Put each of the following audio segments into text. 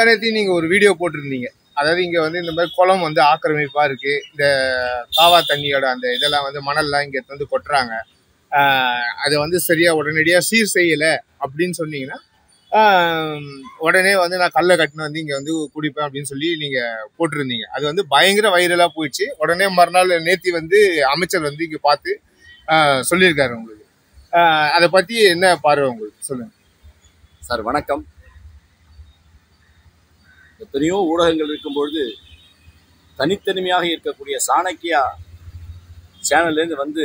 முந்தானத்தையும் நீங்கள் ஒரு வீடியோ போட்டிருந்தீங்க. அதாவது இங்கே வந்து இந்த மாதிரி குளம் வந்து ஆக்கிரமிப்பாக இருக்குது இந்த காவா தண்ணியோட அந்த இதெல்லாம் வந்து மணல்லாம் இங்கே வந்து கொட்டுறாங்க. அதை வந்து சரியாக உடனடியாக சீர் செய்யலை அப்படின்னு சொன்னீங்கன்னா உடனே வந்து நான் கல்லை கட்டினு வந்து இங்கே வந்து குடிப்பேன் அப்படின்னு சொல்லி நீங்கள் போட்டிருந்தீங்க. அது வந்து பயங்கர வைரலாக போயிடுச்சு. உடனே மறுநாள் நேத்தி வந்து அமைச்சர் வந்து இங்கே பார்த்து சொல்லியிருக்காரு உங்களுக்கு. அதை பற்றி என்ன பார்வை உங்களுக்கு? சொல்லுங்கள் சார் வணக்கம். எத்தனையோ ஊடகங்கள் இருக்கும்பொழுது தனித்தனிமையாக இருக்கக்கூடிய சாணக்கியா சேனல்லேருந்து வந்து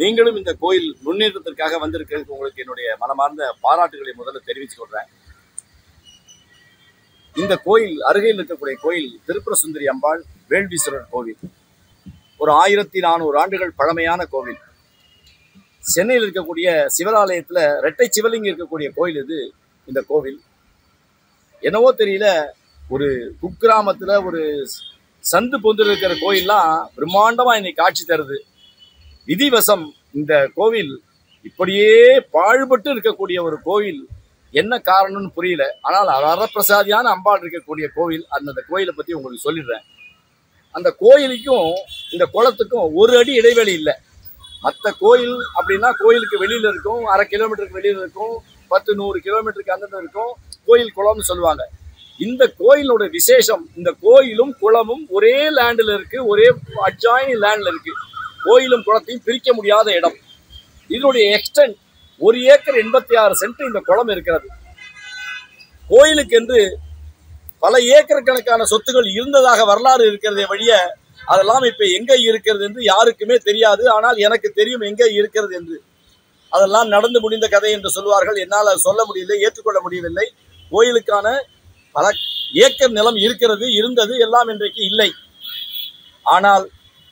நீங்களும் இந்த கோயில் முன்னேற்றத்திற்காக வந்திருக்கிறதுக்கு உங்களுக்கு என்னுடைய மனமார்ந்த பாராட்டுகளை முதல்ல தெரிவித்துக் கொள்கிறேன் இந்த கோயில் அருகில் இருக்கக்கூடிய கோயில் திருப்புர சுந்தரி அம்பாள் வேள்வீஸ்வரர் கோவில். ஒரு ஆயிரத்தி நானூறு ஆண்டுகள் பழமையான கோவில். சென்னையில் இருக்கக்கூடிய சிவராலயத்தில் ரெட்டை சிவலிங்கம் இருக்கக்கூடிய கோயில் இது இந்த கோவில். என்னவோ தெரியல ஒரு குக்கிராமத்தில் ஒரு சந்து பொந்தில் இருக்கிற கோயில்லாம் பிரம்மாண்டமாக இன்னைக்கு காட்சி தருது. விதிவசம் இந்த கோவில் இப்படியே பாழ்பட்டு இருக்கக்கூடிய ஒரு கோவில். என்ன காரணம்னு புரியல. ஆனால் வரப்பிரசாதியான அம்பாள் இருக்கக்கூடிய கோவில் அந்த கோயிலை பற்றி உங்களுக்கு சொல்லிடுறேன். அந்த கோயிலுக்கும் இந்த குளத்துக்கும் ஒரு அடி இடைவெளி இல்லை. மற்ற கோயில் அப்படின்னா கோயிலுக்கு வெளியில் இருக்கும் அரை கிலோமீட்டருக்கு வெளியில் இருக்கும் பத்து நூறு கிலோமீட்டருக்கு அந்தந்த இருக்கும். கோயில் குளம்னு சொல்லுவாங்க. இந்த கோயிலோட விசேஷம் இந்த கோயிலும் குளமும் ஒரே லேண்டில் இருக்கு ஒரே அட்ஜாயின் லேண்ட்ல இருக்கு. கோயிலும் குளத்தையும் பிரிக்க முடியாத இடம். இதனுடைய எக்ஸ்டென்ட் ஒரு ஏக்கர் எண்பத்தி ஆறு சென்ட் இந்த குளம் இருக்கிறது. கோயிலுக்கு என்று பல ஏக்கர் கணக்கான சொத்துகள் இருந்ததாக வரலாறு இருக்கிறதே வழிய அதெல்லாம் இப்ப எங்க இருக்கிறது என்று யாருக்குமே தெரியாது. ஆனால் எனக்கு தெரியும் எங்கே இருக்கிறது என்று. அதெல்லாம் நடந்து முடிந்த கதை என்று சொல்வார்கள் என்னால் சொல்ல முடியவில்லை ஏற்றுக்கொள்ள முடியவில்லை. கோயிலுக்கான பல ஏக்கர் நிலம் இருக்கிறது இருந்தது எல்லாம் இன்றைக்கு இல்லை. ஆனால்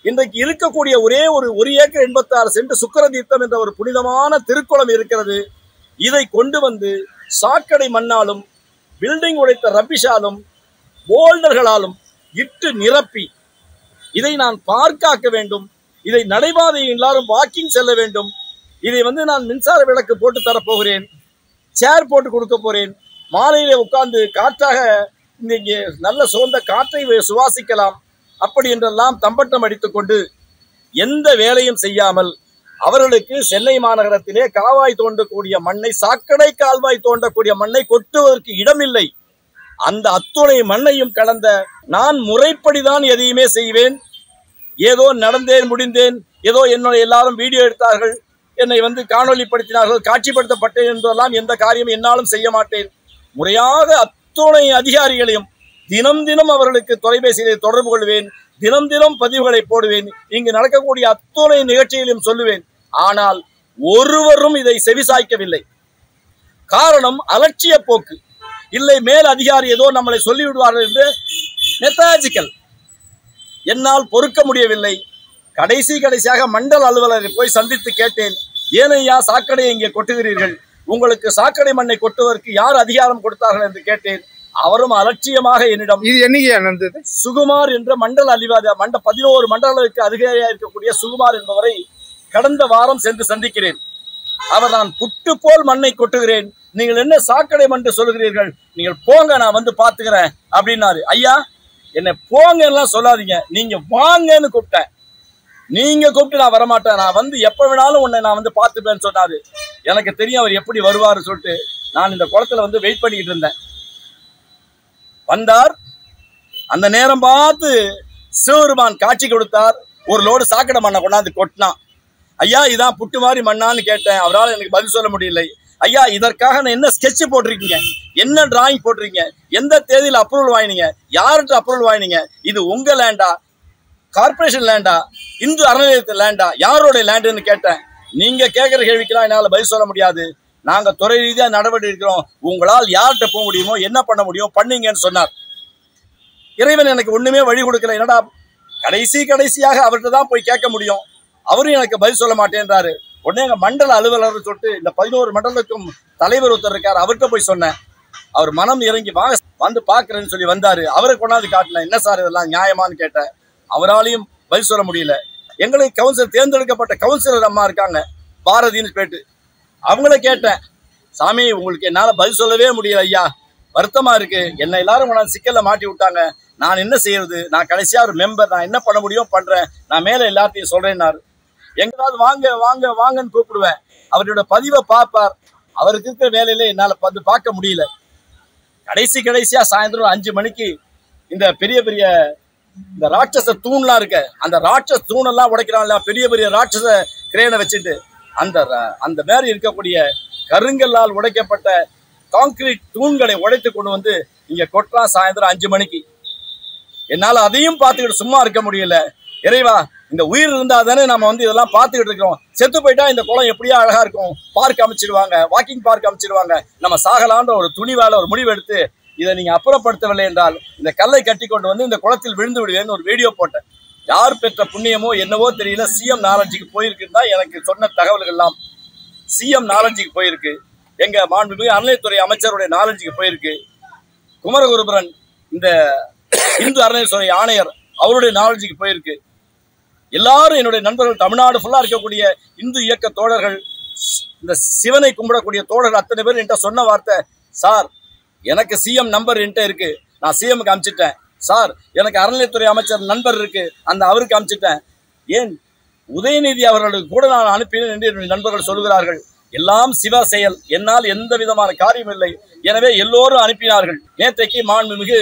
இன்றைக்கு இருக்கக்கூடிய ஒரே ஒரு ஒரு ஏக்கர் எண்பத்தாறு சென்ட் சுக்கர தீர்த்தம் என்ற ஒரு புனிதமான திருக்குளம் இருக்கிறது. இதை கொண்டு வந்து சாக்கடை மண்ணாலும் பில்டிங் உடைத்த ரப்பிஷாலும் போல்டர்களாலும் இட்டு நிரப்பி இதை நான் பார்க்காக்க வேண்டும். இதை நடைபாதை எல்லாரும் வாக்கிங் செல்ல வேண்டும். இதை வந்து நான் மின்சார விளக்கு போட்டு தரப்போகிறேன். சேர் போட்டு கொடுக்க போகிறேன் மாலையில் உட்கார்ந்து காற்றாக இந்த இங்கே நல்ல சுகந்த காற்றை சுவாசிக்கலாம். அப்படி என்றெல்லாம் தம்பட்டம் அடித்துக்கொண்டு எந்த வேலையும் செய்யாமல் அவர்களுக்கு சென்னை மாநகரத்திலே காவாய் தோண்டக்கூடிய மண்ணை சாக்கடை கால்வாய் தோண்டக்கூடிய மண்ணை கொட்டுவதற்கு இடமில்லை. அந்த அத்துணை மண்ணையும் கடந்த நான் முறைப்படிதான் எதையுமே செய்வேன். ஏதோ நடந்தேன் முடிந்தேன் ஏதோ என்னுடைய எல்லாரும் வீடியோ எடுத்தார்கள் என்னை வந்து காணொளிப்படுத்தினார்கள் காட்சிப்படுத்தப்பட்டேன் என்றெல்லாம் எந்த காரியமும் என்னாலும் செய்ய மாட்டேன். முறையாக அத்துணை அதிகாரிகளையும் தினம் தினம் அவர்களுக்கு தொலைபேசியிலே தொடர்பு கொள்வேன். தினம் தினம் பதிவுகளை போடுவேன். இங்கு நடக்கக்கூடிய அத்துணை நிகழ்ச்சிகளையும் சொல்லுவேன். ஆனால் ஒருவரும் இதை செவிசாய்க்கவில்லை. காரணம் அலட்சிய போக்கு. இல்லை மேல் அதிகாரி ஏதோ நம்மளை சொல்லிவிடுவார்கள் என்று மெத்தாஜிக்கல் என்னால் பொறுக்க முடியவில்லை. கடைசி கடைசியாக மண்டல் அலுவலரை போய் சந்தித்து கேட்டேன். ஏனையா சாக்கடையை இங்கே கொட்டுகிறீர்கள்? உங்களுக்கு சாக்கடை மண்ணை கொட்டுவதற்கு யார் அதிகாரம் கொடுத்தார்கள் என்று கேட்டேன். அவரும் அலட்சியமாக என்னிடம் இது நடந்தது? சுகுமார் என்ற மண்டல அலிவாத மண்ட பதினோரு மண்டலங்களுக்கு அதிகாரியாக இருக்கக்கூடிய சுகுமார் என்பவரை கடந்த வாரம் சென்று சந்திக்கிறேன். அவர் நான் புட்டு போல் மண்ணை கொட்டுகிறேன். நீங்கள் என்ன சாக்கடை மண்டு சொல்லுகிறீர்கள்? நீங்கள் போங்க நான் வந்து பாத்துக்கிறேன் அப்படின்னாரு. ஐயா என்னை போங்க எல்லாம் சொல்லாதீங்க. நீங்க வாங்கன்னு கூப்பிட்டேன். நீங்க கூப்பிட்டு நான் வரமாட்டேன். நான் வந்து எப்ப வேணாலும் உன்னை நான் வந்து பார்த்துப்பேன்னு சொன்னாரு. எனக்கு தெரியும் அவர் எப்படி வருவார் சொல்லிட்டு நான் இந்த குளத்துல வந்து வெயிட் பண்ணிக்கிட்டு இருந்தேன். வந்தார். அந்த நேரம் பார்த்து சிவபெருமான் காட்சி கொடுத்தார். ஒரு லோடு சாக்கடை மண்ணை கொண்டாந்து கொட்டினான். ஐயா இதான் புட்டு மாதிரி மண்ணான்னு கேட்டேன். அவரால் எனக்கு பதில் சொல்ல முடியலை. ஐயா இதற்காக நான் என்ன ஸ்கெட்ச் போட்டிருக்கீங்க? என்ன டிராயிங் போட்டிருக்கீங்க? எந்த தேதியில் அப்ரூவல் வாங்கினீங்க? யார்கிட்ட அப்ரூவல் வாங்கினீங்க? இது உங்க லேண்டா கார்பரேஷன் லேண்டா இந்து அறநிலையத்து லேண்டா யாரோட லேண்டுன்னு கேட்டேன். நீங்க கேட்குற கேள்விக்கெல்லாம் என்னால் பதில் சொல்ல முடியாது. நாங்க துறை ரீதியா நடவடிக்கை இருக்கிறோம் உங்களால் யார்கிட்ட போக முடியுமோ என்ன பண்ண முடியும் பண்ணீங்கன்னு சொன்னார். இறைவன் எனக்கு ஒண்ணுமே வழி கொடுக்கல. என்னடா கடைசி கடைசியாக அவர்கிட்ட தான் போய் கேட்க முடியும். அவரும் எனக்கு பதில் சொல்ல மாட்டேன்றாரு. உடனே எங்க மண்டல அலுவலர் சொல்லிட்டு இந்த பதினோரு மண்டலத்துக்கும் தலைவர் ஒருத்தர் இருக்கார் அவர்கிட்ட போய் சொன்னேன். அவர் மனம் இறங்கி வாங்க வந்து பாக்குறேன்னு சொல்லி வந்தாரு. அவரை கொண்டாந்து காட்டினேன். என்ன சார் இதெல்லாம் நியாயமான்னு கேட்டேன். அவராலையும் பதில் சொல்ல முடியல. எங்களுக்கு கவுன்சிலர் தேர்ந்தெடுக்கப்பட்ட கவுன்சிலர் அம்மா இருக்காங்க. பாரதின்னு பேட்டு அவங்கள கேட்டேன். சாமி உங்களுக்கு என்னால் பதில் சொல்லவே முடியல ஐயா. வருத்தமா இருக்கு. என்னை எல்லாரும் கொண்டாந்து சிக்கலில் மாட்டி விட்டாங்க. நான் என்ன செய்யறது? நான் கடைசியா ஒரு மெம்பர் நான் என்ன பண்ண முடியும் பண்றேன். நான் மேல எல்லாத்தையும் சொல்றேன்னாரு. எங்களாவது வாங்க வாங்க வாங்கன்னு கூப்பிடுவேன். அவரோட பதிவை பார்ப்பார். அவருக்கு இருக்கிற வேலையில என்னால் வந்து பார்க்க முடியல. கடைசி கடைசியா சாயந்தரம் அஞ்சு மணிக்கு இந்த பெரிய பெரிய இந்த ராட்சச தூண்லாம் இருக்க. அந்த ராட்சச தூணெல்லாம் உடைக்கிறான்ல பெரிய பெரிய ராட்சச கிரேனை வச்சுட்டு. அந்த அந்த மாதிரி இருக்கக்கூடிய கருங்கல்லால் உடைக்கப்பட்ட காங்கிரீட் தூண்களை உடைத்து கொண்டு வந்து இங்கே கொட்டுறான் சாயந்தரம் அஞ்சு மணிக்கு. என்னால் அதையும் பார்த்துக்கிட்டு சும்மா இருக்க முடியல. இறைவா இந்த உயிர் இருந்தால் தானே நம்ம வந்து இதெல்லாம் பார்த்துக்கிட்டு இருக்கிறோம். செத்து போயிட்டா இந்த குளம் எப்படியா அழகா இருக்கும்? பார்க் அமைச்சிருவாங்க வாக்கிங் பார்க் அமைச்சிருவாங்க. நம்ம சாகலான்ற ஒரு துணிவால ஒரு முடிவு எடுத்து இதை நீங்கள் அப்புறப்படுத்தவில்லை என்றால் இந்த கல்லை கட்டி கொண்டு வந்து இந்த குளத்தில் விழுந்து விடுவேன்னு ஒரு வீடியோ போட்டேன். யார் பெற்ற புண்ணியமோ என்னவோ தெரியல. சிஎம் நாலஞ்சுக்கு போயிருக்குன்னு தான் எனக்கு சொன்ன தகவல்கள் எல்லாம். சிஎம் நாலஞ்சுக்கு போயிருக்கு. எங்கள் மாண்புமிகு அறநிலையத்துறை அமைச்சருடைய நாலஞ்சுக்கு போயிருக்கு. குமரகுருபுரன் இந்த இந்து அறநிலையத்துறை ஆணையர் அவருடைய நாலஞ்சுக்கு போயிருக்கு. எல்லாரும் என்னுடைய நண்பர்கள் தமிழ்நாடு ஃபுல்லாக இருக்கக்கூடிய இந்து இயக்க தோழர்கள் இந்த சிவனை கும்பிடக்கூடிய தோழர்கள் அத்தனை பேர் என்கிட்ட சொன்ன வார்த்தை சார் எனக்கு சிஎம் நம்பர் என்கிட்ட இருக்கு. நான் சிஎம்க்கு அனுப்பிச்சிட்டேன் சார் எனக்கு அறநிலையத்துறை அமைச்சர் நண்பர் இருக்குது அந்த அவருக்கு அனுப்பிச்சிட்டேன் ஏன்? உதயநிதி அவர்களுக்கு கூட நான் அனுப்பினேன் என்று நண்பர்கள் சொல்கிறார்கள். எல்லாம் சிவ செயல். என்னால் எந்த விதமான காரியம் இல்லை. எனவே எல்லோரும் அனுப்பினார்கள். நேற்றைக்கு மாண்புமிகு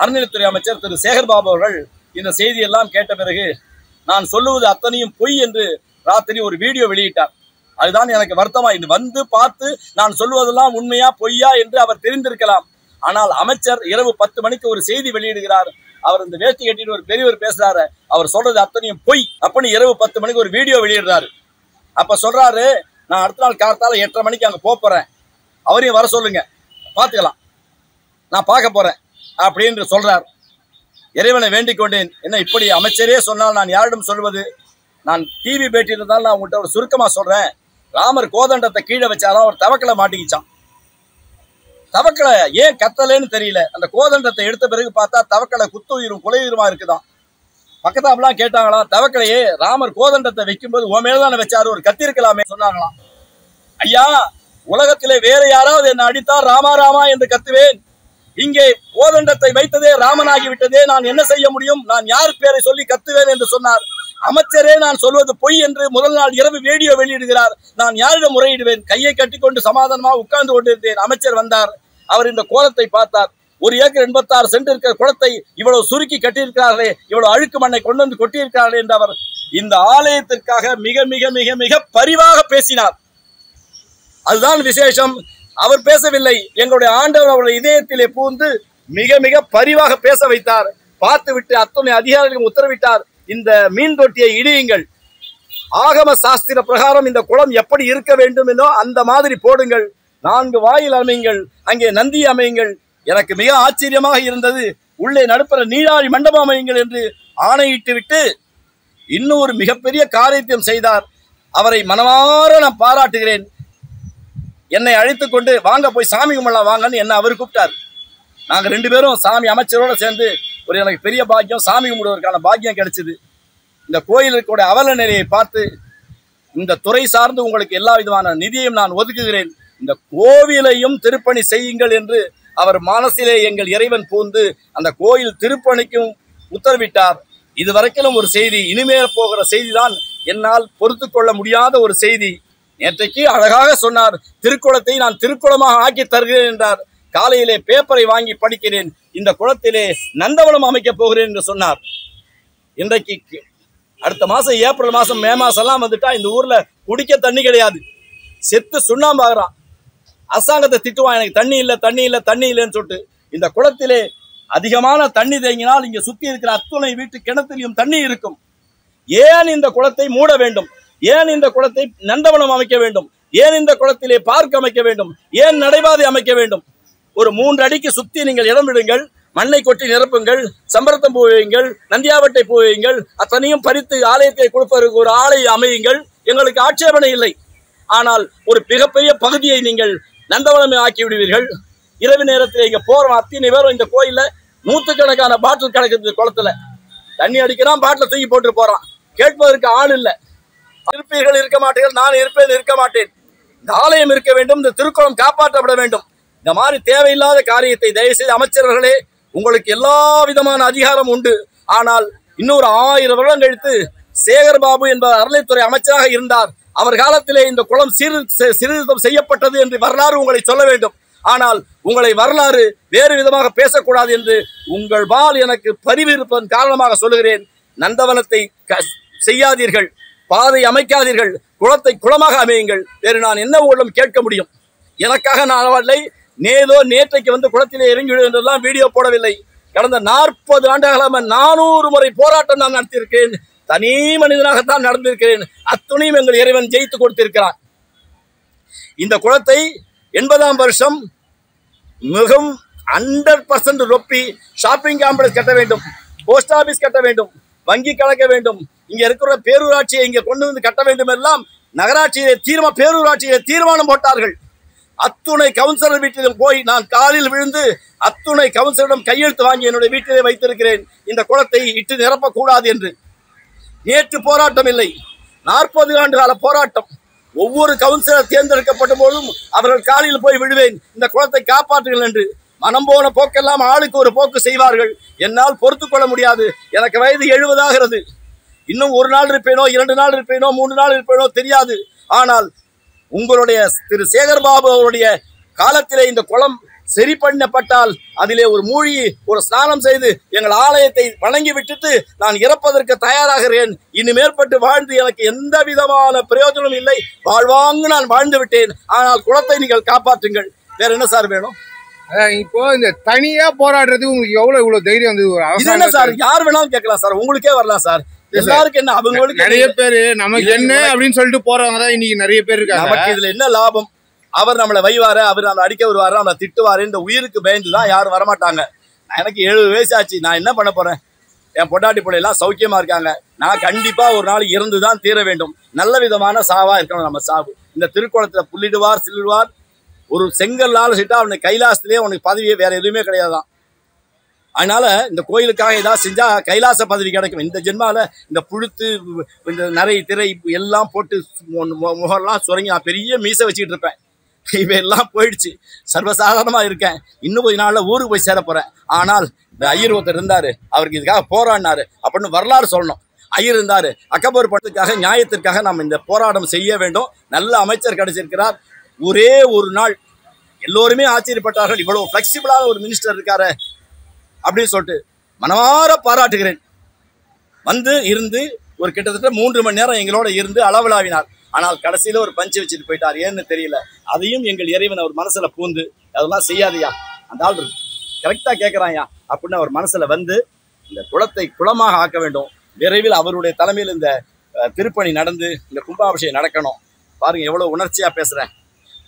அறநிலையத்துறை அமைச்சர் திரு. சேகர்பாபு அவர்கள் இந்த செய்தியெல்லாம் கேட்ட பிறகு நான் சொல்லுவது அத்தனையும் பொய் என்று ராத்திரி ஒரு வீடியோ வெளியிட்டார். அதுதான் எனக்கு வருத்தமா இது வந்து பார்த்து நான் சொல்வதெல்லாம் உண்மையா பொய்யா என்று அவர் தெரிந்திருக்கலாம். ஆனால் அமைச்சர் இரவு பத்து மணிக்கு ஒரு செய்தி வெளியிடுகிறார். அவர் இந்த வேஷ்டி கட்டிட்டு ஒரு பெரியவர் பேசுறாரு. அவர் சொல்றது அத்தனையும் பொய் அப்படின்னு இரவு பத்து மணிக்கு ஒரு வீடியோ வெளியிடுறாரு. அப்ப சொல்றாரு நான் அடுத்த நாள் கார்த்தால எட்டரை மணிக்கு அங்க போறேன். அவரையும் வர சொல்லுங்க. பாத்துக்கலாம் நான் பார்க்க போறேன் அப்படின்னு சொல்றார். இறைவனை வேண்டிக் கொண்டேன். என்ன இப்படி அமைச்சரே சொன்னால் நான் யாரிடம் சொல்வது? நான் டிவி பேட்டி இருந்தாலும் நான் உங்கள்கிட்ட ஒரு சுருக்கமாக சொல்கிறேன் ராமர் கோதண்டத்தை கீழே வச்சாலும் ஒரு தவக்கலை மாட்டிக்கிச்சான். தவக்கலை ஏன் கத்தலைன்னு தெரியல. அந்த கோதண்டத்தை எடுத்த பிறகு பார்த்தா தவக்கலை குத்துயிரும் குலையுயிருமா இருக்குதான். பக்கத்தாப்புலாம் கேட்டாங்களாம் தவக்கலையே ராமர் கோதண்டத்தை வைக்கும்போது உன் மேலதான வச்சாரு ஒரு கத்தி இருக்கலாமே சொன்னாங்களாம். ஐயா உலகத்திலே வேற யாராவது என்ன அடித்தா ராமா ராமா என்று கத்துவேன். இங்கே கோதண்டத்தை வைத்ததே ராமனாகி விட்டதே நான் என்ன செய்ய முடியும்? நான் யார் பேரை சொல்லி கத்துவேன் என்று சொன்னார். அமைச்சரே நான் சொல்வது பொய் என்று முதல் நாள் இரவு வீடியோ வெளியிடுகிறார். நான் யாரிடம் முறையிடுவேன்? கையை கட்டிக்கொண்டு சமாதானமாக உட்கார்ந்து கொண்டிருந்தேன். அமைச்சர் வந்தார். அவர் இந்த கோலத்தை பார்த்தார். ஒரு ஏக்கர் எண்பத்தாறு சென்ட் இருக்கிற குளத்தை இவ்வளவு சுருக்கி கட்டியிருக்கிறார்களே இவ்வளவு அழுக்கு மண்ணை கொண்டு வந்து கொட்டியிருக்கிறார்களே என்று அவர் இந்த ஆலயத்திற்காக மிக மிக மிக மிக பரிவாக பேசினார். அதுதான் விசேஷம். அவர் பேசவில்லை. எங்களுடைய ஆண்டவர் அவருடைய இதயத்திலே பூந்து மிக மிக பரிவாக பேச வைத்தார். பார்த்துவிட்டு அத்தனை அதிகாரிகளும் உத்தரவிட்டார். இந்த மீன் தொட்டியை இடியுங்கள். ஆகம சாஸ்திர பிரகாரம் இந்த குளம் எப்படி இருக்க வேண்டும் என்றோ அந்த மாதிரி போடுங்கள். நான்கு வாயில் அமையுங்கள் அங்கே நந்தி அமையுங்கள். எனக்கு மிக ஆச்சரியமாக இருந்தது உள்ளே நடுப்புற நீராழி மண்டபம் அமையுங்கள் என்று ஆணையிட்டு விட்டு இன்னும் ஒரு மிகப்பெரிய காரியத்தையும் செய்தார். அவரை மனமாற நான் பாராட்டுகிறேன். என்னை அழைத்து கொண்டு வாங்க போய் சாமி கும்பலாம் வாங்கன்னு என்ன அவர் கூப்பிட்டார். நாங்கள் ரெண்டு பேரும் சாமி அமைச்சரோடு சேர்ந்து ஒரு எனக்கு பெரிய பாக்கியம் சாமி கும்பிடுவதற்கான பாக்கியம் கிடைச்சது. இந்த கோயிலுக்கு அவல நிலையை பார்த்து இந்த துறை சார்ந்து உங்களுக்கு எல்லா விதமான நிதியையும் நான் ஒதுக்குகிறேன். இந்த கோவிலையும் திருப்பணி செய்யுங்கள் என்று அவர் மனசிலே எங்கள் இறைவன் பூந்து அந்த கோயில் திருப்பணிக்கும் உத்தரவிட்டார். இதுவரைக்கிலும் ஒரு செய்தி இனிமேல் போகிற செய்தி தான் என்னால் பொறுத்து கொள்ள முடியாத ஒரு செய்தி. நேற்றைக்கு அழகாக சொன்னார் திருக்குளத்தை நான் திருக்குளமாக ஆக்கி தருகிறேன் என்றார். காலையிலே பேப்பரை வாங்கி படிக்கிறேன். இந்த குளத்திலே நந்தவனம் அமைக்கப் போகிறேன் என்று சொன்னார். இன்றைக்கு அடுத்த மாசம் ஏப்ரல் மாசம் மே மாசம் எல்லாம் வந்துட்டா இந்த ஊர்ல குடிக்க தண்ணி கிடையாது. செத்து சுண்ணாம்பாகிறான் அரசாங்கத்தை திட்டுவான் எனக்கு தண்ணி இல்லை தண்ணி இல்லை தண்ணி இல்லைன்னு சொல்லிட்டு. இந்த குளத்திலே அதிகமான தண்ணி தேங்கினால் இங்க சுத்தி இருக்கிற அத்துணை வீட்டு கிணத்துலையும் தண்ணி இருக்கும். ஏன் இந்த குளத்தை மூட வேண்டும்? ஏன் இந்த குளத்தை நந்தவனம் அமைக்க வேண்டும்? ஏன் இந்த குளத்திலே பார்க் அமைக்க வேண்டும்? ஏன் நடைபாதை அமைக்க வேண்டும்? ஒரு மூன்று அடிக்கு சுத்தி நீங்கள் இடம் விடுங்கள். மண்ணை கொட்டி நிரப்புங்கள். சம்பரத்தம் பூவையுங்கள் நந்தியாவட்டை பூவையுங்கள் அத்தனையும் பறித்து ஆலயத்தை கொடுப்பதற்கு ஒரு ஆலை அமையுங்கள். எங்களுக்கு ஆட்சேபனை இல்லை. ஆனால் ஒரு மிகப்பெரிய பகுதியை நீங்கள் நந்தவனமே ஆக்கி விடுவீர்கள் இரவு நேரத்தில் இங்கே போகிறோம் அத்தனை பேரும் இந்த கோயில்ல நூற்றுக்கணக்கான பாட்டில் கிடக்குது குளத்துல. தண்ணி அடிக்கிறான் பாட்டில் தூக்கி போட்டு போகிறான் கேட்பதற்கு ஆள் இல்லை. இருப்பீர்கள் இருக்க மாட்டீர்கள். நான் இருப்பேன் இருக்க மாட்டேன். இந்த ஆலயம் இருக்க வேண்டும். இந்த திருக்குளம் காப்பாற்றப்பட வேண்டும். இந்த மாதிரி தேவையில்லாத காரியத்தை தயவுசெய்து அமைச்சர்களே உங்களுக்கு எல்லா விதமான அதிகாரம் உண்டு. ஆனால் இன்னொரு ஆயிரம் வருடம் கழித்து சேகர் பாபு என்பவர் அறநிலைத்துறை அமைச்சராக இருந்தார். அவர் காலத்திலே இந்த குளம் சீர் சீர்திருத்தம் செய்யப்பட்டது என்று வரலாறு உங்களை சொல்ல வேண்டும். ஆனால் உங்களை வரலாறு வேறு விதமாக பேசக்கூடாது என்று உங்கள் பால் எனக்கு பரிவு இருப்பதன் காரணமாக சொல்லுகிறேன். நந்தவனத்தை க- செய்யாதீர்கள். பாதை அமைக்காதீர்கள். குளத்தை குளமாக அமையுங்கள். வேறு நான் என்ன உங்களிடம் கேட்க முடியும். எனக்காக நான் வரலை நேதோ நேற்றைக்கு வந்து குளத்திலே இறங்கிவிடு என்றெல்லாம் வீடியோ போடவில்லை. கடந்த நாற்பது ஆண்டுகளாக நானூறு முறை போராட்டம் நான் நடத்தியிருக்கிறேன். தனி மனிதனாகத்தான் நடந்திருக்கிறேன். அத்துணையும் எங்கள் இறைவன் ஜெயித்து கொடுத்திருக்கிறான். இந்த குளத்தை எண்பதாம் வருஷம் மிகவும் ஹண்ட்ரட் பர்சன்ட் ரொப்பி ஷாப்பிங் காம்ப்ளெக்ஸ் கட்ட வேண்டும். போஸ்ட் ஆஃபீஸ் கட்ட வேண்டும். வங்கி கலக்க வேண்டும். இங்க இருக்கிற பேரூராட்சியை இங்க கொண்டு வந்து கட்ட வேண்டும் எல்லாம் நகராட்சியிலே தீர்மா பேரூராட்சியிலே தீர்மானம் போட்டார்கள். அத்துணை கவுன்சிலர் வீட்டிலும் போய் நான் காலில் விழுந்து அத்துணை கவுன்சிலரிடம் கையெழுத்து வாங்கி என்னுடைய வீட்டிலே வைத்திருக்கிறேன். இந்த குளத்தை இட்டு நிரப்பக்கூடாது என்று. நேற்று போராட்டம் இல்லை. நாற்பது ஆண்டு கால போராட்டம். ஒவ்வொரு கவுன்சிலர் தேர்ந்தெடுக்கப்படும் போதும் அவர்கள் காலில் போய் விழுவேன். இந்த குளத்தை காப்பாற்றுங்கள் என்று. மனம் போன போக்கெல்லாம் ஆளுக்கு ஒரு போக்கு செய்வார்கள். என்னால் பொறுத்து கொள்ள முடியாது. எனக்கு வயது எழுபதாகிறது இன்னும் ஒரு நாள் இருப்பேனோ இரண்டு நாள் இருப்பேனோ மூன்று நாள் இருப்பேனோ தெரியாது. ஆனால் உங்களுடைய திரு சேகர்பாபு அவருடைய காலத்திலே இந்த குளம் சரி பண்ணப்பட்டால் அதிலே ஒரு மூழ்கி ஒரு ஸ்நானம் செய்து எங்கள் ஆலயத்தை வணங்கி விட்டுட்டு நான் இறப்பதற்கு தயாராகிறேன் இனி மேற்பட்டு வாழ்ந்து எனக்கு எந்த விதமான பிரயோஜனம் இல்லை. வாழ்வாங்கு நான் வாழ்ந்து விட்டேன். ஆனால் குளத்தை நீங்கள் காப்பாற்றுங்கள். வேற என்ன சார் வேணும்? இப்போ இந்த தனியா போராடுறதுக்கு உங்களுக்கு எவ்வளவு இவ்வளவு தைரியம் இது என்ன சார்? யார் வேணாலும் கேட்கலாம் சார். உங்களுக்கே வரலாம் சார். எல்லாருக்கும் என்ன? அவங்களுக்கு நிறைய பேரு நமக்கு என்ன உனக்கு- அப்படின்னு சொல்லிட்டு போறவங்க தான் இன்னைக்கு நிறைய பேர் இருக்காங்க. நமக்கு இதுல என்ன லாபம்? அவர் நம்மளை வைவாரு அவர் நம்மளை அடிக்க வருவாரு நம்மளை திட்டுவாரு. இந்த உயிருக்கு பயந்து தான் யாரும் வரமாட்டாங்க. எனக்கு எழுபது வயசு ஆச்சு. நான் என்ன பண்ண போறேன்? என் பொண்டாட்டி பிள்ளை எல்லாம் சௌக்கியமா இருக்காங்க. நான் கண்டிப்பா ஒரு நாள் இறந்து தான் தீர வேண்டும். நல்ல விதமான சாவா இருக்கணும் நம்ம சாவு. இந்த திருக்குளத்துல புள்ளிடுவார் சில்லுவார் ஒரு செங்கல்லால சிட்டா அவனுக்கு கைலாசத்திலே அவனுக்கு பதவியே வேற எதுவுமே கிடையாதான் அதனால இந்த கோயிலுக்காக ஏதாவது செஞ்சா கைலாச பதவி கிடைக்கும். இந்த ஜென்மால இந்த புழுத்து இந்த நிறைய திரை எல்லாம் போட்டு மு- முகம்லாம் சுரங்கி நான் பெரிய மீசை வச்சுக்கிட்டு இருப்பேன். இவையெல்லாம் எல்லாம் போயிடுச்சு. சர்வசாதாரணமா இருக்கேன். இன்னும் கொஞ்ச நாள்ல ஊருக்கு போய் சேர போறேன். ஆனால் இந்த ஐயர் ஒருத்தர் இருந்தாரு. அவருக்கு இதுக்காக போராடினாரு. அப்படின்னு வரலாறு சொல்லணும். ஐயர் இருந்தாரு. அக்கபர் படத்துக்காக நியாயத்திற்காக நாம் இந்த போராட்டம் செய்ய வேண்டும். நல்ல அமைச்சர் கிடைச்சிருக்கிறார். ஒரே ஒரு நாள். எல்லோருமே ஆச்சரியப்பட்டார்கள். இவ்வளவு ஃபிளெக்சிபிளான ஒரு மினிஸ்டர் இருக்காரு. அப்படின்னு சொல்லிட்டு மனமார பாராட்டுகிறேன். வந்து இருந்து ஒரு கிட்டத்தட்ட மூன்று மணி நேரம் எங்களோட இருந்து அளவலாவினார். ஆனால் கடைசியில் ஒரு பஞ்சு வச்சுட்டு போயிட்டார். ஏன்னு தெரியல. அதையும் எங்கள் இறைவன் அவர் மனசில் பூந்து அதெல்லாம் செய்யாதையா அந்த ஆள் கரெக்டாக கேட்குறாயா அப்படின்னு அவர் மனசில் வந்து இந்த குளத்தை குளமாக ஆக்க வேண்டும். விரைவில் அவருடைய தலைமையில் இந்த திருப்பணி நடந்து இந்த கும்பாபிஷேகம் நடக்கணும். பாருங்கள் எவ்வளோ உணர்ச்சியாக பேசுகிறேன்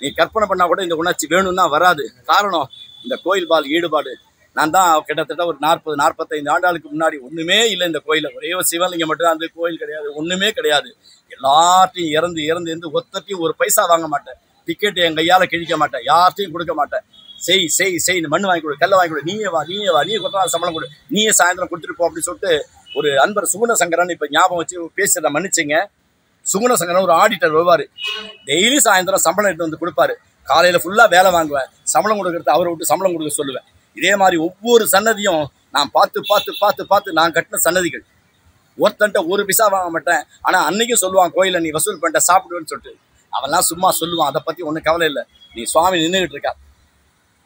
நீ கற்பனை பண்ணால் கூட இந்த உணர்ச்சி வேணும்னா வராது. காரணம் இந்த கோயில் பால் ஈடுபாடு. நான் தான் கிட்டத்தட்ட ஒரு நாற்பது நாற்பத்தைந்து ஆண்டாளுக்கு முன்னாடி ஒன்றுமே இல்லை இந்த கோயிலில். ஒரே ஒரு சிவலிங்கம் மட்டும் தான் அந்த கோயில் கிடையாது ஒன்றுமே கிடையாது. எல்லார்ட்டையும் இறந்து இறந்து இருந்து ஒத்தட்டையும் ஒரு பைசா வாங்க மாட்டேன். டிக்கெட் என் கையால் கிழிக்க மாட்டேன். யார்ட்டையும் கொடுக்க மாட்டேன். செய் செய் செய் மண் வாங்கி கொடு கல்லை வாங்கி கொடு. நீயே வா நீயே வா நீ கொத்தா சம்பளம் கொடு. நீயே சாயந்தரம் கொடுத்துட்டு போ அப்படின்னு சொல்லிட்டு ஒரு அன்பர் சுகுணசங்கரன் இப்போ ஞாபகம் வச்சு பேசுகிறத மன்னிச்சிங்க. சுகுண சங்கரன் ஒரு ஆடிட்டர் வருவார். டெய்லி சாயந்தரம் சம்பளம் எடுத்து வந்து கொடுப்பாரு. காலையில் ஃபுல்லாக வேலை வாங்குவேன். சம்பளம் கொடுக்கறது அவரை விட்டு சம்பளம் கொடுக்க சொல்லுவேன். இதே மாதிரி ஒவ்வொரு சன்னதியும் நான் பார்த்து பார்த்து பார்த்து பார்த்து நான் கட்டின சன்னதிகள். ஒருத்தன்ட்ட ஒரு பிசா வாங்க மாட்டேன். ஆனால் அன்னைக்கும் சொல்லுவான் கோயிலில் நீ வசூல் பண்ணிட்ட சாப்பிடுவேன்னு சொல்லிட்டு. அவன்லாம் சும்மா சொல்லுவான் அதை பற்றி ஒன்றும் கவலை இல்லை. நீ சுவாமி நின்றுக்கிட்டு இருக்கா?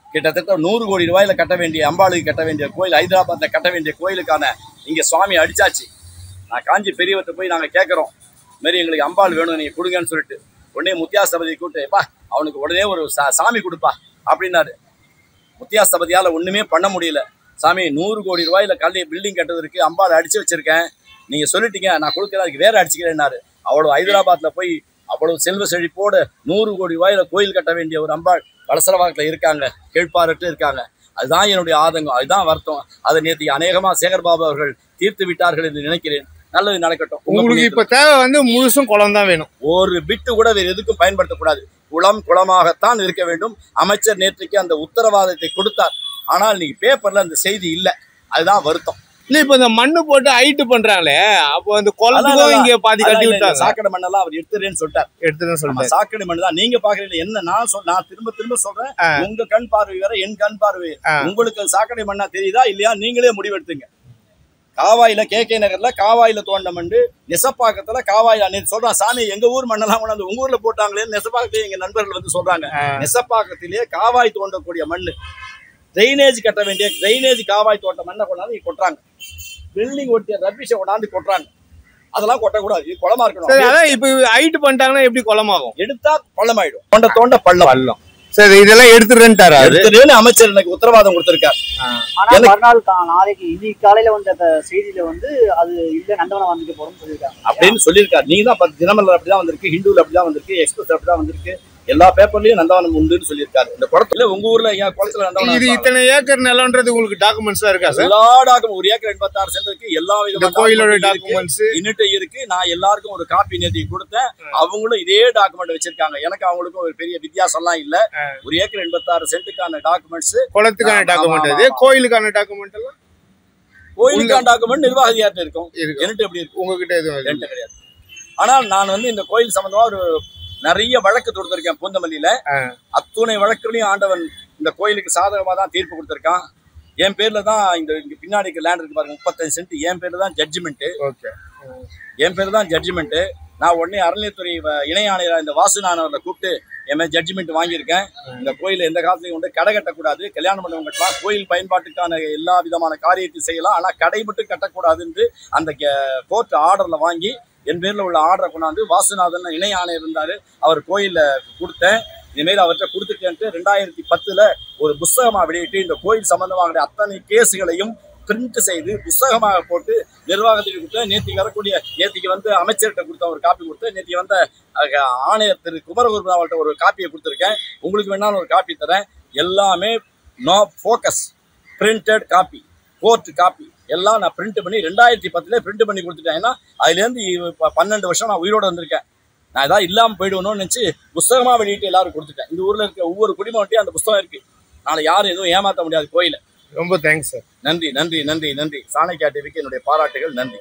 கிட்டத்தட்ட நூறு கோடி ரூபாயில கட்ட வேண்டிய அம்பாளுக்கு கட்ட வேண்டிய கோயில் ஹைதராபாத்தில் கட்ட வேண்டிய கோயிலுக்கான இங்கே சுவாமி அடித்தாச்சு நான் காஞ்சி பெரியவர்கிட்ட போய் நாங்கள் கேட்குறோம் மாரி எங்களுக்கு அம்பாள் வேணும் நீங்கள் கொடுங்கன்னு சொல்லிட்டு. உடனே முத்தியாசபதி கூப்பிட்டு "எப்பா அவனுக்கு உடனே ஒரு சா- சாமி கொடுப்பா அப்படின்னாரு. முத்தியாசபதியால ஒண்ணுமே பண்ண முடியல. சாமி நூறு கோடி ரூபாயில கல்வி பில்டிங் கட்டுவதற்கு அம்பாள் அடிச்சு வச்சிருக்கேன். நீங்க சொல்லிட்டீங்க நான் கொடுக்குறேன் அதுக்கு வேற அடிச்சுக்கிறேன்னாரு. அவ்வளவு ஹைதராபாத்ல போய் அவ்வளவு செல்வ செழிப்போடு நூறு கோடி ரூபாயில கோயில் கட்ட வேண்டிய ஒரு அம்பாள் வலசரவாக்கில் இருக்காங்க கீழ்ப்பாரட்டு இருக்காங்க. அதுதான் என்னுடைய ஆதங்கம் அதுதான் வருத்தம். அதை நேற்று அநேகமா சேகர் பாபு அவர்கள் தீர்த்து விட்டார்கள் என்று நினைக்கிறேன். நல்லது நடக்கட்டும். உங்க உங்களுக்கு. இப்ப தேவை வந்து முழுசும் குளம் தான் வேணும். ஒரு பிட்டு கூட வேறு எதுக்கும் பயன்படுத்தக்கூடாது. குளம் குளமாகத்தான் இருக்க வேண்டும். அமைச்சர் நேற்றைக்கு அந்த உத்தரவாதத்தை கொடுத்தார். ஆனால் நீங்க பேப்பர்ல அந்த செய்தி இல்லை. அதுதான் வருத்தம். இல்ல இப்ப இந்த மண்ணு போட்டு ஹைட் பண்றாங்களே அப்போ அந்த குளத்துக்கும் இங்க பாதி கட்டி விட்டாங்க. சாக்கடை மண்ணெல்லாம் அவர் எடுத்துறேன்னு சொல்லிட்டார். எடுத்துதான் நம்ம சொல்லிட்டேன் சாக்கடை மண் தான். நீங்க பாக்குறீங்க என்ன நான் சொல் நான் திரும்ப திரும்ப சொல்றேன். உங்க கண் பார்வை வேற என் கண் பார்வை. உங்களுக்கு சாக்கடை மண்ணா தெரியுதா? இல்லையா? நீங்களே முடிவெடுத்துங்க. காவாயில கே கே நகர்ல காவாயில தோண்ட மண்டு நெசப்பாக்கத்துல காவாயில நேத்து சொல்றான் சாமி எங்க ஊர் மண்ணெல்லாம் கொண்டாந்து உங்க ஊர்ல போட்டாங்களே நெசப்பாக்கத்துல எங்க நண்பர்கள் வந்து சொல்றாங்க. நெசப்பாக்கத்திலேயே காவாய் தோண்டக்கூடிய மண்ணு. ட்ரைனேஜ் கட்ட வேண்டிய ட்ரைனேஜ் காவாய் தோட்ட மண்ணை கொண்டாந்து கொட்டுறாங்க. பில்டிங் ஒட்டிய ரப்பிஷை கொண்டாந்து கொட்டுறாங்க. அதெல்லாம் கொட்டக்கூடாது. இது குளமா இருக்கணும். இப்ப ஹைட் பண்ணிட்டாங்கன்னா எப்படி குளமாகும்? எடுத்தா பள்ளமாயிடும் தோண்ட தோண்ட பள்ளம். பள்ளம். சரி இதெல்லாம் எடுத்துறேன்ட்டாரா அது எடுத்துருன்னு அமைச்சர் எனக்கு உத்தரவாதம் கொடுத்திருக்காரு. ஆனா மறுநாள் நாளைக்கு இன்னைக்கு காலையில வந்த அந்த செய்தியில வந்து அது இல்ல நந்தவனம் வந்துட்டு போறோம்னு சொல்லியிருக்காங்க. அப்படின்னு சொல்லியிருக்காரு. நீங்க தான் தினமலர் அப்படிதான் வந்திருக்கு ஹிந்துல அப்படிதான் வந்திருக்கு எக்ஸ்பிரஸ் அப்படிதான் வந்திருக்கு. எல்லா பேப்பர்லயும் நந்தவனம் உண்டுன்னு சொல்லியிருக்காரு. இந்த குளத்துல உங்க ஊர்ல ஏன் குளத்துல நந்தவனம் இது? இத்தனை ஏக்கர் நிலம்ன்றது உங்களுக்கு டாக்குமெண்ட்ஸ் இருக்கா சார் எல்லா டாக்குமெண்ட் ஒரு ஏக்கர் எண்பத்தாறு சென்டருக்கு எல்லா இந்த விதமான கோயிலோட இருக்கு. டாக்குமெண்ட்ஸ் இன்னிட்ட இருக்கு. நான் எல்லாருக்கும் ஒரு காப்பி நேத்தி கொடுத்தேன். அவங்களும் இதே டாக்குமெண்ட் வச்சிருக்காங்க. எனக்கு அவங்களுக்கும் ஒரு பெரிய வித்தியாசம்லாம் இல்ல. ஒரு ஏக்கர் எண்பத்தாறு சென்ட்டுக்கான டாக்குமெண்ட்ஸ் குளத்துக்கான டாக்குமெண்ட் இது. ஆமா. கோயிலுக்கான டாக்குமெண்ட் எல்லாம்? கோயிலுக்கான டாக்குமெண்ட் நிர்வாகதியார்ட்ட இருக்கும். இருக்கு. என்கிட்ட எப்படி இருக்கு? உங்ககிட்ட எதுவும் கிடையாது. ஆனால் நான் வந்து இந்த கோயில் சம்பந்தமா ஒரு நிறைய வழக்கு தொடுத்திருக்கேன் பூந்தமல்லியில. அத்துணை வழக்குலையும் ஆண்டவன் இந்த கோயிலுக்கு சாதகமா தான் தீர்ப்பு கொடுத்திருக்கான். என் பேர்ல தான் இந்த இங்க பின்னாடி லேண்ட் இருக்கு பாருங்க முப்பத்தஞ்சு சென்ட். என் பேர்ல தான் ஜட்ஜ்மெண்ட் ஓகே என் பேர் தான் ஜட்ஜ்மெண்ட் நான் உடனே அறநிலையத்துறை இணை ஆணையர் இந்த வாசுநாதவரை கூப்பிட்டு என் மேல் ஜட்ஜ்மெண்ட் வாங்கியிருக்கேன். இந்த கோயில எந்த காலத்துலையும் வந்து கடை கட்டக்கூடாது. கல்யாண மண்டபம் கட்டலாம் கோயில் பயன்பாட்டுக்கான எல்லா விதமான காரியத்தை செய்யலாம். ஆனா கடை மட்டும் கட்டக்கூடாதுன்னு அந்த கோர்ட் ஆர்டர்ல வாங்கி என் பேரில் உள்ள ஆர்டரை கொண்டாந்து வாசுநாதன் இணை ஆணையர் இருந்தார். அவர் கோயிலில் கொடுத்தேன். இனிமேல் அவர்கிட்ட கொடுத்துட்டேன்ட்டு ரெண்டாயிரத்தி பத்தில் ஒரு புஸ்தகமாக வெளியிட்டு இந்த கோயில் சம்மந்தமாக அத்தனை கேஸுகளையும் பிரிண்ட் செய்து புஸ்தகமாக போட்டு நிர்வாகத்துக்கு கொடுத்தேன். நேற்றுக்கு வரக்கூடிய நேற்றுக்கு வந்து அமைச்சர்கிட்ட கொடுத்த ஒரு காப்பி கொடுத்தேன். நேற்று வந்த ஆணையர் திரு குமரகுருபன் அவர்கிட்ட ஒரு காப்பியை கொடுத்துருக்கேன். உங்களுக்கு வேணாலும் ஒரு காப்பி தரேன். எல்லாமே no focus printed copy court copy எல்லாம் நான் பிரிண்ட் பண்ணி ரெண்டாயிரத்தி பத்துல பிரிண்ட் பண்ணி கொடுத்துட்டேன். ஏன்னா அதுலேருந்து பன்னெண்டு வருஷம் நான் உயிரோட வந்திருக்கேன் நான் ஏதாவது இல்லாமல் போயிடுவேணும்னு நினச்சி புஸ்தகமாக வெளியிட்டு எல்லாரும் கொடுத்துட்டேன். இந்த ஊரில் இருக்க ஒவ்வொரு குடிமகன்ட்டையும் அந்த புஸ்தகம் இருக்கு. நாளை யாரும் எதுவும் ஏமாற்ற முடியாது கோயிலை. ரொம்ப தேங்க்ஸ் சார் நன்றி நன்றி நன்றி நன்றி. சாணக்கியா டிவிக்கு என்னுடைய பாராட்டுகள் நன்றி.